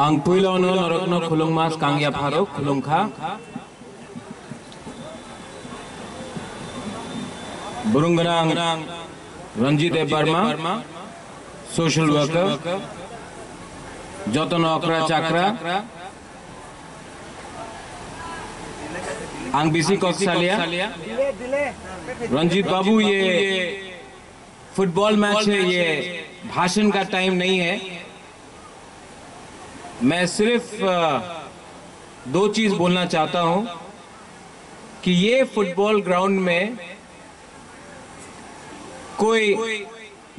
आं पुलोन नरकन खुलुंगमास कांगिया फारुक खुलुंगखा बुरुंगरांग रंजीत बर्मा सोशल वर्कर जतन अकरा चक्रा आं बिसी कक्सालिया रंजीत बाबू ये फुटबॉल मैच है ये भाषण का टाइम नहीं है मैं सिर्फ़ दो चीज़ बोलना चाहता हूँ कि ये फुटबॉल ग्राउंड में कोई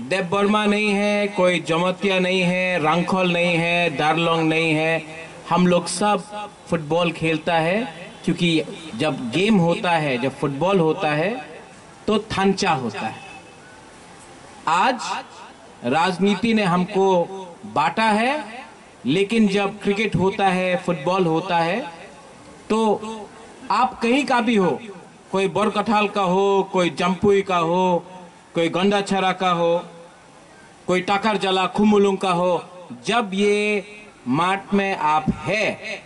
देव वर्मा नहीं है, कोई जमतिया नहीं है रंगखोल नहीं है, दारलोंग नहीं है। हम लोग सब फुटबॉल खेलता है क्योंकि जब गेम होता है, जब फुटबॉल होता है तो थंचा होता है। आज राजनीति ने हमको बांटा है लेकिन जब क्रिकेट होता है, फुटबॉल होता है तो आप कहीं का भी हो, कोई बोरकठाल का हो, कोई जम्पुई का हो, कोई गंडा छरा का हो, कोई टाकर जला खुमुलुंग का हो, जब ये माठ में आप है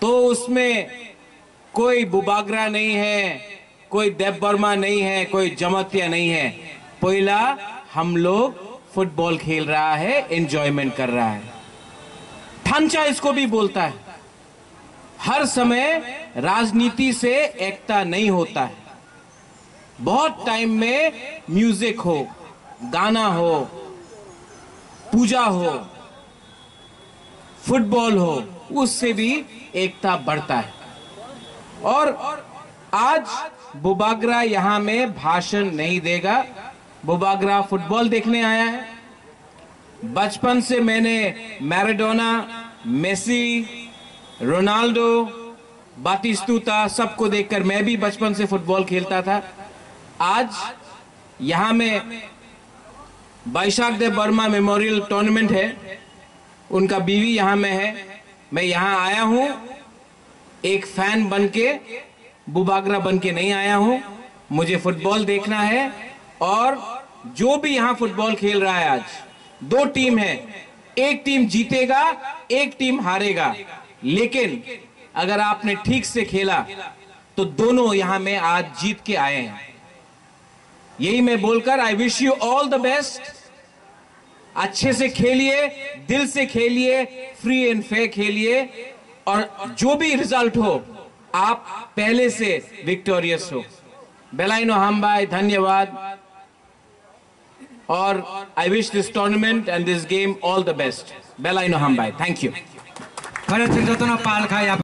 तो उसमें कोई बुबागरा नहीं है, कोई देव वर्मा नहीं है, कोई जमतिया नहीं है। पहला हम लोग फुटबॉल खेल रहा है एंजॉयमेंट कर रहा है। थांचा इसको भी बोलता है। हर समय राजनीति से एकता नहीं होता है। बहुत टाइम में म्यूज़िक हो, गाना हो, पूजा हो, फुटबॉल हो, उससे भी एकता बढ़ता है। और आज बुबागरा यहाँ में भाषण नहीं देगा। बुबागरा फुटबॉल देखने आया है। बचपन से मैंने मैराडोना, मेसी, रोनाल्डो, बातिस्तुता सबको देखकर मैं भी बचपन से फुटबॉल खेलता था। आज यहाँ में बैशाख देव वर्मा मेमोरियल टूर्नामेंट है। उनका बीवी यहाँ में है। मैं यहाँ आया हूँ। एक फ़ैन बन के बुबागरा बन के नहीं आया हूँ। मुझे फुटबॉल देखना है। और जो भी यहाँ फुटबॉल खेल रहा है आज, दो टीम है। एक टीम जीतेगा, एक टीम हारेगा। लेकिन अगर आपने ठीक से खेला तो दोनों यहाँ में आज जीत के आए हैं। यही मैं बोलकर I wish you all the best अच्छे से खेलिए, दिल से खेलिए फ्री एंड फेयर खेलिए। और जो भी रिज़ल्ट हो, आप पहले से विक्टोरियस हो। बेलाइनो हम भाई, धन्यवाद। और I wish this tournament and this game all the best बेलाइनो हमबाई थैंक यू भारत रत्न पाल खाया